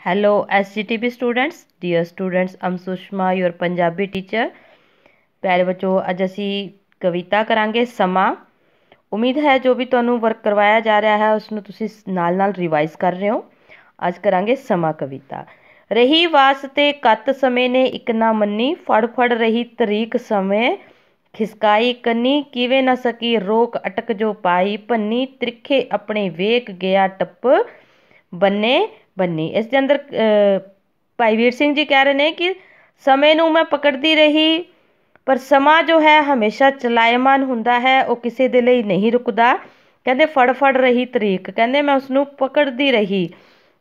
Hello SGTB students, dear students, I'm Sushma, your Punjabi teacher. ਪਿਆਰੇ ਬੱਚੋ ਅੱਜ ਅਸੀਂ ਕਵਿਤਾ ਕਰਾਂਗੇ ਸਮਾਂ ਉਮੀਦ ਹੈ ਜੋ ਵੀ ਤੁਹਾਨੂੰ ਵਰਕ ਕਰਵਾਇਆ ਜਾ ਰਿਹਾ ਹੈ ਉਸ ਨੂੰ ਤੁਸੀਂ ਨਾਲ-ਨਾਲ ਰਿਵਾਈਜ਼ ਕਰ ਰਹੇ ਹੋ ਅੱਜ ਕਰਾਂਗੇ ਸਮਾਂ ਕਵਿਤਾ ਰਹੀ ਵਾਸਤੇ ਕੱਤ ਸਮੇਂ ਨੇ ਇੱਕ ਨਾ ਮੰਨੀ ਫੜ ਫੜ ਰਹੀ ਤਰੀਕ ਸਮੇਂ ਖਿਸਕਾਈ ਕੰਨੀ ਕਿਵੇਂ ਨਾ ਸਕੀ ਰੋਕ ਅਟਕ ਜੋ ਪਾਈ ਭੰਨੀ ਤ੍ਰਿਖੇ ਆਪਣੇ ਵੇਖ ਗਿਆ ਟੱਪ ਬੰਨੇ ਬੰਨੀ ਇਸ ਦੇ ਅੰਦਰ ਭਾਈ ਵੀਰ ਸਿੰਘ ਜੀ ਕਹਿ ਰਹੇ ਨੇ ਕਿ ਸਮੇਂ ਨੂੰ ਮੈਂ ਪਕੜਦੀ ਰਹੀ ਪਰ ਸਮਾਂ ਜੋ ਹੈ ਹਮੇਸ਼ਾ ਚਲਾਇਮਾਨ ਹੁੰਦਾ ਹੈ ਉਹ ਕਿਸੇ ਦੇ ਲਈ ਨਹੀਂ ਰੁਕਦਾ ਕਹਿੰਦੇ ਫੜ ਫੜ ਰਹੀ ਤਰੀਕ ਕਹਿੰਦੇ ਮੈਂ ਉਸ ਨੂੰ ਪਕੜਦੀ ਰਹੀ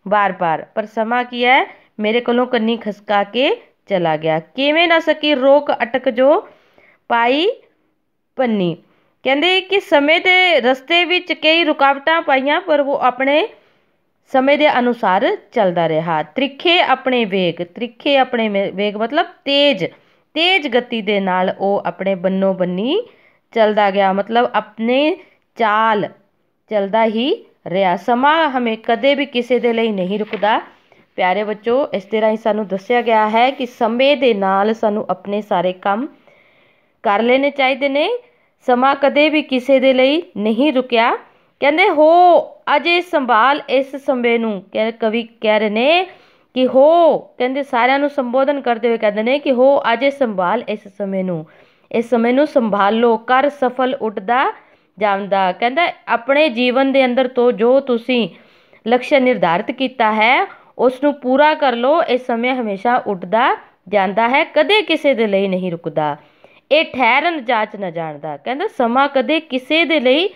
ਬਾਰ-ਬਾਰ ਪਰ ਸਮਾਂ ਕੀ ਹੈ ਮੇਰੇ ਕੋਲੋਂ ਕੰਨੀ ਖਸਕਾ ਕੇ ਚਲਾ ਗਿਆ ਕਿਵੇਂ ਨਾ ਸਕੀ ਰੋਕ ਅਟਕ ਜੋ ਪਾਈ ਪੰਨੀ ਕਹਿੰਦੇ ਕਿ ਸਮੇਂ ਦੇ ਰਸਤੇ ਵਿੱਚ ਕਈ ਰੁਕਾਵਟਾਂ ਪਾਈਆਂ ਪਰ ਉਹ ਆਪਣੇ ਸਮੇਂ ਦੇ ਅਨੁਸਾਰ ਚੱਲਦਾ ਰਿਹਾ ਤ੍ਰਿਖੇ ਆਪਣੇ ਵੇਗ ਤ੍ਰਿਖੇ ਆਪਣੇ ਵੇਗ ਮਤਲਬ ਤੇਜ਼ ਤੇਜ਼ ਗਤੀ ਦੇ ਨਾਲ ਉਹ ਆਪਣੇ ਬੰਨੋ ਬੰਨੀ ਚੱਲਦਾ ਗਿਆ ਮਤਲਬ ਆਪਣੇ ਚਾਲ ਚੱਲਦਾ ਹੀ ਰਿਹਾ ਸਮਾਂ ਹਮੇ ਕਦੇ ਵੀ ਕਿਸੇ ਦੇ ਲਈ ਨਹੀਂ ਰੁਕਦਾ ਪਿਆਰੇ ਬੱਚੋ ਇਸ ਤਰ੍ਹਾਂ ਹੀ ਸਾਨੂੰ ਦੱਸਿਆ ਗਿਆ ਹੈ ਕਿ ਸਮੇਂ ਦੇ ਨਾਲ ਸਾਨੂੰ ਆਪਣੇ ਸਾਰੇ ਕੰਮ ਕਰ ਲੈਣੇ ਚਾਹੀਦੇ ਨੇ ਸਮਾਂ ਕਦੇ ਵੀ ਕਿਸੇ ਦੇ ਲਈ ਨਹੀਂ ਰੁਕਿਆ ਕਹਿੰਦੇ, ਹੋ, ਅਜੇ ਸੰਭਾਲ ਇਸ ਸਮੇਂ ਨੂੰ। ਕਹਿ, ਕਵੀ ਕਹਿ ਰਹੇ ਨੇ ਕਿ, ਹੋ, ਕਹਿੰਦੇ, ਸਾਰਿਆਂ ਨੂੰ ਸੰਬੋਧਨ ਕਰਦੇ ਹੋਏ ਕਹਿੰਦੇ ਨੇ ਕਿ, ਹੋ, ਅਜੇ ਸੰਭਾਲ ਇਸ ਸਮੇਂ ਨੂੰ। ਇਸ ਸਮੇਂ ਨੂੰ ਸੰਭਾਲੋ ਕਰ ਸਫਲ ਉੱਠਦਾ ਜਾਂਦਾ। ਕਹਿੰਦਾ, ਆਪਣੇ ਜੀਵਨ ਦੇ ਅੰਦਰ ਤੋਂ ਜੋ ਤੁਸੀਂ ਲਕਸ਼ ਨਿਰਧਾਰਿਤ ਕੀਤਾ ਹੈ, ਉਸ ਨੂੰ ਪੂਰਾ ਕਰ ਲਓ। ਇਹ ਸਮੇਂ ਹਮੇਸ਼ਾ ਉੱਠਦਾ ਜਾਂਦਾ ਹੈ, ਕਦੇ ਕਿਸੇ ਦੇ ਲਈ ਨਹੀਂ ਰੁਕਦਾ। ਇਹ ਠਹਿਰਨ ਜਾਚ ਨਾ ਜਾਣਦਾ। ਕਹਿੰਦਾ, ਸਮਾਂ ਕਦੇ ਕਿਸੇ ਦੇ ਲਈ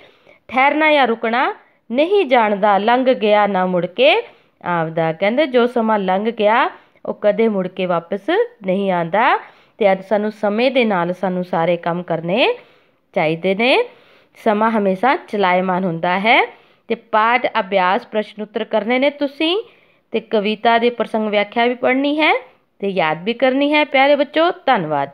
ਠਹਿਰਨਾ ਜਾਂ ਰੁਕਣਾ ਨਹੀਂ ਜਾਣਦਾ, ਲੰਘ ਗਿਆ ਨਾ ਮੁੜ ਕੇ। ਆਵਦਾ ਕਹਿੰਦੇ, ਜੋ ਸਮਾਂ ਲੰਘ ਗਿਆ, ਉਹ ਕਦੇ ਮੁੜ ਕੇ ਵਾਪਸ ਨਹੀਂ ਆਂਦਾ। ਤੇ ਅੱਜ ਸਾਨੂੰ ਸਮੇਂ ਦੇ ਨਾਲ ਸਾਨੂੰ ਸਾਰੇ ਕੰਮ ਕਰਨੇ ਚਾਹੀਦੇ ਨੇ। ਸਮਾਂ ਹਮੇਸ਼ਾ ਚਲਾਇਮਾਨ ਹੁੰਦਾ ਹੈ। ਤੇ ਪਾਠ, ਅਭਿਆਸ, ਪ੍ਰਸ਼ਨ ਉੱਤਰ ਕਰਨੇ ਨੇ ਤੁਸੀਂ। ਤੇ ਕਵਿਤਾ ਦੇ ਪ੍ਰਸੰਗ ਵਿਆਖਿਆ ਵੀ ਪੜ੍ਹਨੀ ਹੈ ਤੇ ਯਾਦ ਵੀ ਕਰਨੀ ਹੈ। ਪਿਆਰੇ ਬੱਚੋ, ਧੰਨਵਾਦ।